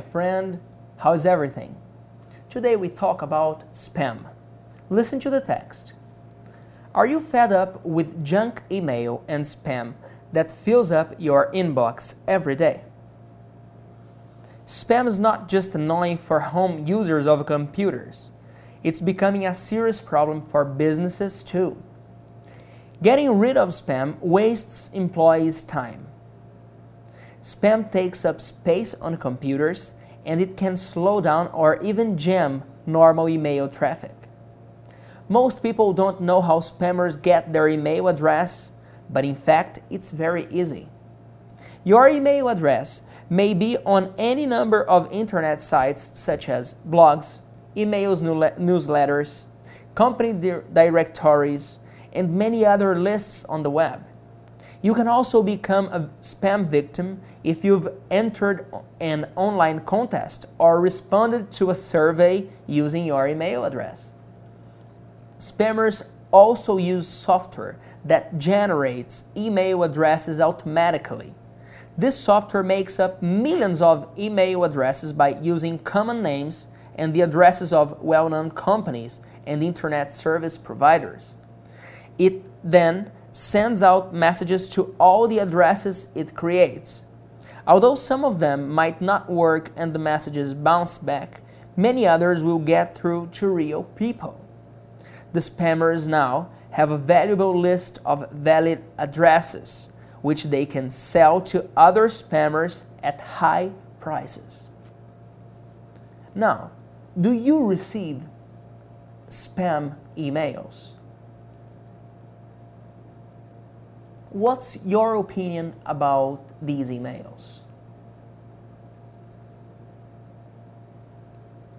friend, how's everything? Today we talk about spam. Listen to the text. Are you fed up with junk email and spam that fills up your inbox every day? Spam is not just annoying for home users of computers. It's becoming a serious problem for businesses too. Getting rid of spam wastes employees' time. Spam takes up space on computers and it can slow down or even jam normal email traffic. Most people don't know how spammers get their email address, but in fact, it's very easy. Your email address may be on any number of internet sites such as blogs, emails, newsletters, company directories, and many other lists on the web. You can also become a spam victim if you've entered an online contest or responded to a survey using your email address. Spammers also use software that generates email addresses automatically. This software makes up millions of email addresses by using common names and the addresses of well-known companies and internet service providers. It then sends out messages to all the addresses it creates. Although some of them might not work and the messages bounce back, many others will get through to real people. The spammers now have a valuable list of valid addresses, which they can sell to other spammers at high prices. Now, do you receive spam emails? What's your opinion about these emails?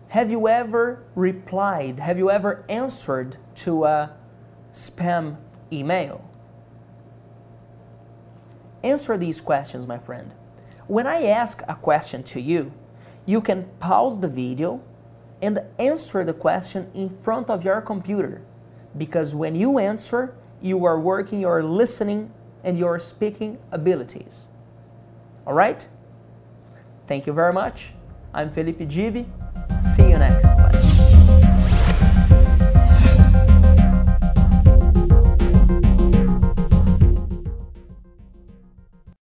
Have you ever replied, have you ever answered to a spam email? Answer these questions, my friend. When I ask a question to you, you can pause the video and answer the question in front of your computer because when you answer, you are working your listening and your speaking abilities. All right? Thank you very much. I'm Felipe Gibi. See you next.